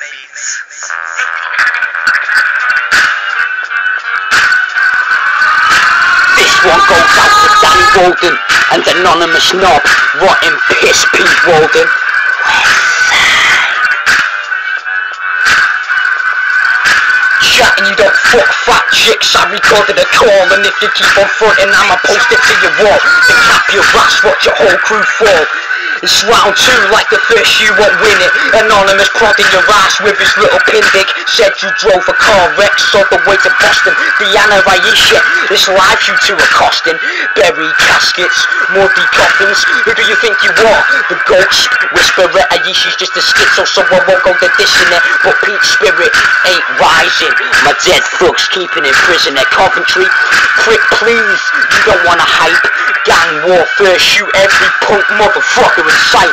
This one goes out to Danny Walden and anonymous knob, rotten piss Pete Walden. Chatting you don't fuck fat chicks, I recorded a call and if you keep on fronting I'ma post it to your wall. Then cap your ass, watch your whole crew fall. It's round two, like the first you won't win it. Anonymous prodding your ass with his little pin dick. Said you drove a car wreck all the way to Boston. Diana Raisha, this life you two are costing. Buried caskets, muddy coffins. Who do you think you are? The ghost whisperer. Aisha's just a schizo, so I won't go to dissing it. But Pete's spirit ain't rising. My dead thugs keeping in prison at Coventry. Prick, please, you don't wanna hype. Gang warfare, shoot every punk motherfucker in sight.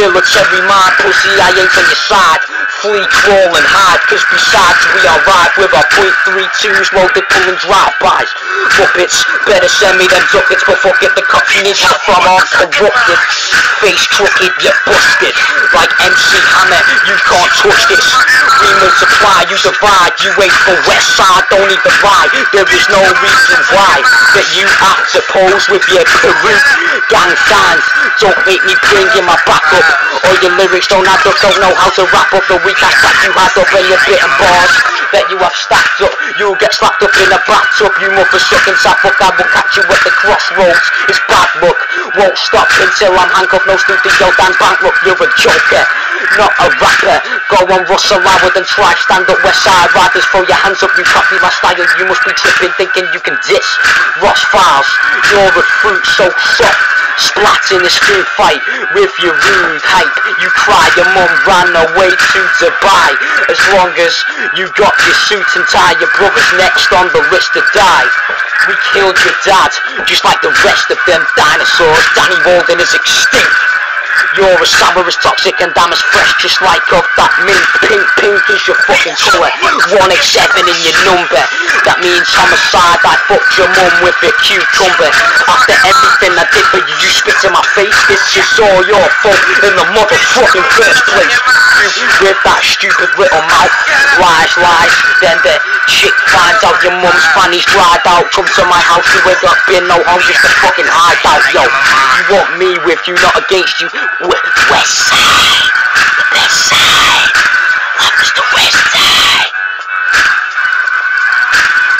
Military mind, pussy, I ain't on your side. Flee, crawl, and hide, cause besides we are right with our .32s loaded pulling drive-bys. Muppets, better send me them ducats before get the cops need help from all corrupted. Face crooked, yet busted. Like MC Hammer, you can't touch this. We multiply, you divide, you wait for West Side, don't even lie. There is no reason why that you have to pose with your Peru gang signs. Don't make me bring in my backup. All your lyrics don't add up, don't know how to wrap up the weak ass that you had up in your bit and bars that you have stacked up. You'll get slapped up in a bathtub, you mother sucking sap fuck. I will catch you at the crossroads. It's bad luck, won't stop until I'm handcuffed. No stupid studio dance bankrupt, you're a joker. Not a rapper, go on Russell Howard and try stand up West Side Riders Throw your hands up, you copy my style You must be tripping, thinking you can diss Ross Fyles, you're a fruit so soft Splat in this food fight with your rude hype. You cry, your mum ran away to Dubai. As long as you got your suit and tie Your brother's next on the list to die. We killed your dad, just like the rest of them dinosaurs. Danny Walden is extinct. You're as sour as toxic and I'm as fresh just like of that mint pink pink is your fucking colour 187 in your number. That means homicide I fucked your mum with a cucumber. After everything I did for you you spit in my face. This is all your fault in the motherfucking first place. With that stupid little mouth. Lies, lies. Then the chick finds out your mum's fanny's dried out. Come to my house you ain't got been no home. Just a fucking hideout yo. You want me with you not against you. West side,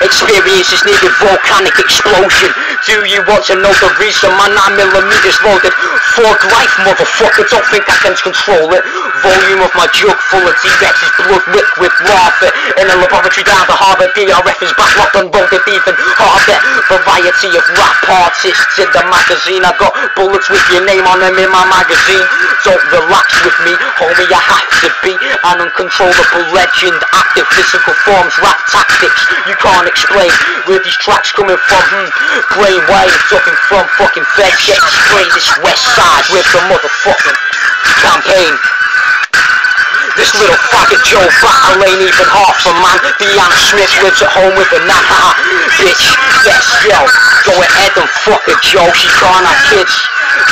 Experiences needed volcanic explosion. Do you want to know the reason my 9 millimeters loaded? Fog life, motherfucker, don't think I can control it. Volume of my jug full of T-Rex's blood liquid lava. In a laboratory down the harbour, DRF is backlocked and loaded even harder. Variety of rap artists in the magazine. I got bullets with your name on them in my magazine. Don't relax with me, homie, I have to be an uncontrollable legend. Active physical forms, rap tactics. You can't where these tracks coming from. Hmm. Brain waves talking from fucking fed. Get straight this west side with the motherfucking campaign. This little fucking Joe Battle ain't even half a man. Deanna Smith lives at home with a. Haha, bitch. Joe. She can't have kids.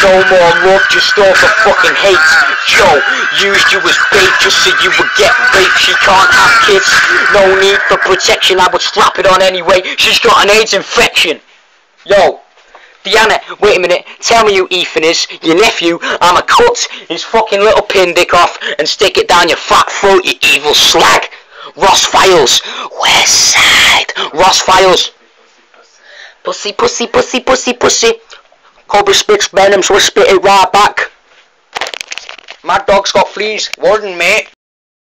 No more love, just all the fucking hate. Joe used you as bait just so you would get raped. She can't have kids. No need for protection. I would slap it on anyway. She's got an AIDS infection. Yo. Deanna, wait a minute. Tell me who Ethan is. Your nephew. I'ma cut his fucking little pin dick off and stick it down your fat throat, you evil slag. Ross Fyles. West side. Ross Fyles. Pussy, pussy, pussy, pussy, pussy. Cobra spits venom, so I spit it right back. My dog's got fleas. Warden, mate.